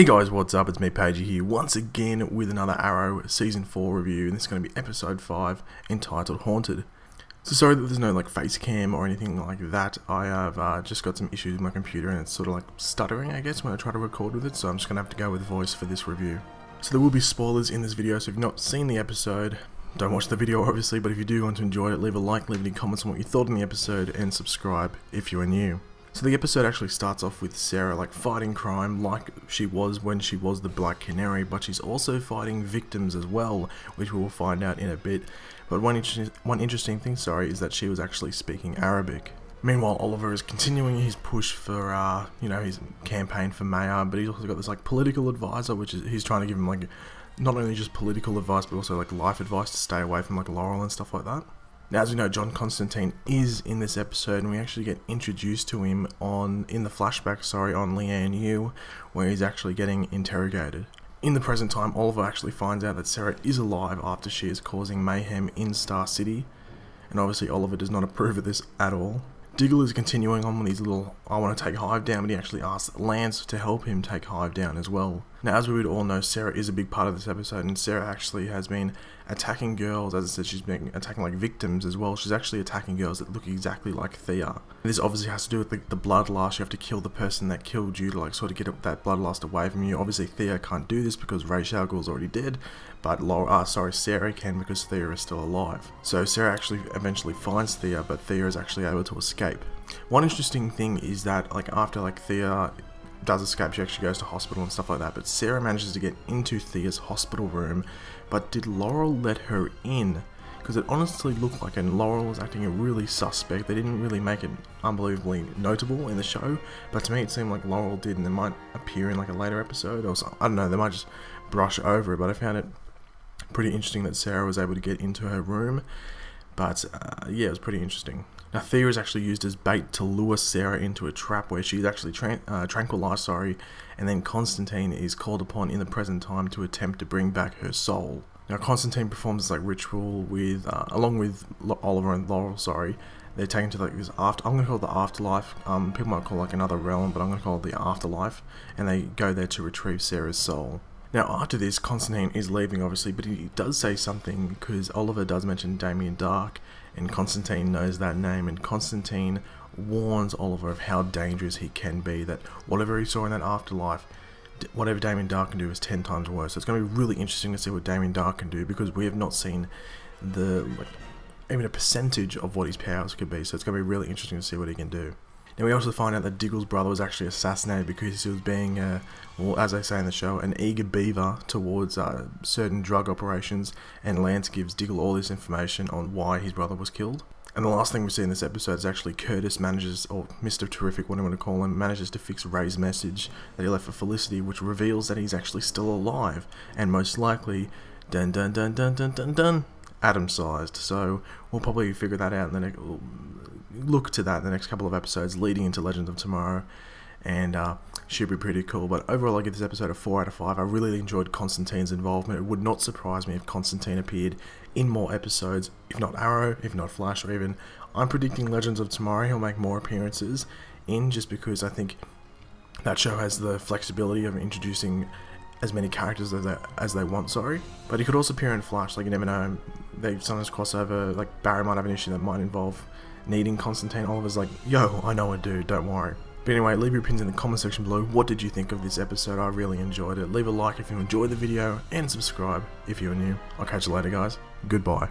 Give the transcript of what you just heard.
Hey guys, what's up? It's me, Pagey here, once again with another Arrow Season 4 review, and this is going to be Episode 5, entitled Haunted. So sorry that there's no like face cam or anything like that, I have uh, just got some issues with my computer and it's sort of like stuttering I guess when I try to record with it, so I'm just going to have to go with voice for this review. So there will be spoilers in this video, so if you've not seen the episode, don't watch the video obviously, but if you do want to enjoy it, leave a like, leave any comments on what you thought in the episode, and subscribe if you are new. So the episode actually starts off with Sara like fighting crime like she was when she was the Black Canary, but she's also fighting victims as well, which we will find out in a bit. But one interesting one interesting thing, sorry, is that she was actually speaking Arabic. Meanwhile, Oliver is continuing his push for, uh, you know, his campaign for mayor, but he's also got this like political advisor, which is he's trying to give him like not only just political advice, but also like life advice to stay away from like Laurel and stuff like that. Now, as we know, John Constantine is in this episode, and we actually get introduced to him on in the flashback, sorry, on Lian Yu, where he's actually getting interrogated. In the present time, Oliver actually finds out that Sara is alive after she is causing mayhem in Star City, and obviously Oliver does not approve of this at all. Diggle is continuing on with these little, I want to take Hive down, but he actually asks Lance to help him take Hive down as well. Now, as we would all know, Sara is a big part of this episode, and Sara actually has been attacking girls, as I said, she's been attacking like victims as well. She's actually attacking girls that look exactly like Thea. This obviously has to do with the, the bloodlust. You have to kill the person that killed you to like sort of get that bloodlust away from you. Obviously, Thea can't do this because Ra's al Ghul's already dead, but Laura, uh, sorry, Sara can because Thea is still alive. So Sara actually eventually finds Thea, but Thea is actually able to escape. One interesting thing is that like after like Thea does escape, she actually goes to hospital and stuff like that. But Sara manages to get into Thea's hospital room. But did Laurel let her in? Because it honestly looked like, and Laurel was acting a really suspect. They didn't really make it unbelievably notable in the show. But to me, it seemed like Laurel did, and it might appear in like a later episode or something. I don't know. They might just brush over it. But I found it pretty interesting that Sara was able to get into her room. But uh, yeah, it was pretty interesting. Now, Thea is actually used as bait to lure Sara into a trap where she's actually uh, tranquilized, sorry, and then Constantine is called upon in the present time to attempt to bring back her soul. Now, Constantine performs this like ritual with, uh, along with Oliver and Laurel, sorry, they're taken to like this after. I'm gonna call it the afterlife. Um, people might call it like another realm, but I'm gonna call it the afterlife, and they go there to retrieve Sara's soul. Now, after this, Constantine is leaving, obviously, but he does say something because Oliver does mention Damien Darhk, and Constantine knows that name, and Constantine warns Oliver of how dangerous he can be, that whatever he saw in that afterlife, whatever Damien Darhk can do is 10 times worse. So it's going to be really interesting to see what Damien Darhk can do, because we have not seen the, like, even a percentage of what his powers could be, so it's going to be really interesting to see what he can do. Now we also find out that Diggle's brother was actually assassinated because he was being, uh, well, as they say in the show, an eager beaver towards uh, certain drug operations, and Lance gives Diggle all this information on why his brother was killed. And the last thing we see in this episode is actually Curtis manages, or Mr. Terrific, what I want to call him, manages to fix Ray's message that he left for Felicity, which reveals that he's actually still alive, and most likely, dun dun dun dun dun dun dun, atom sized. So we'll probably figure that out in the next look to that in the next couple of episodes leading into Legends of Tomorrow and uh, should be pretty cool. But overall, I give this episode a 4 out of 5. I really enjoyed Constantine's involvement. It would not surprise me if Constantine appeared in more episodes, if not Arrow, if not Flash, or even I'm predicting Legends of Tomorrow. He'll make more appearances in just because I think that show has the flexibility of introducing as many characters as they, as they want, sorry. But he could also appear in Flash, like you never know. They sometimes cross over, like Barry might have an issue that might involve needing Constantine, Oliver's like, yo, I know a dude, don't worry. But anyway, leave your opinions in the comment section below. What did you think of this episode? I really enjoyed it. Leave a like if you enjoyed the video and subscribe if you are new. I'll catch you later, guys. Goodbye.